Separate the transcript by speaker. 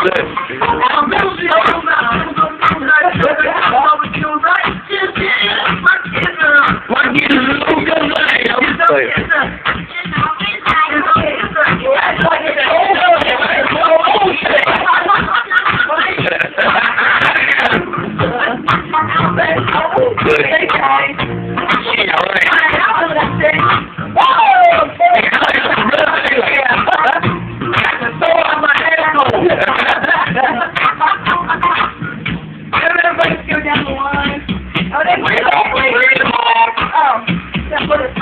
Speaker 1: Good.
Speaker 2: Everybody go down the line. Oh, that's where the Oh, that's what it's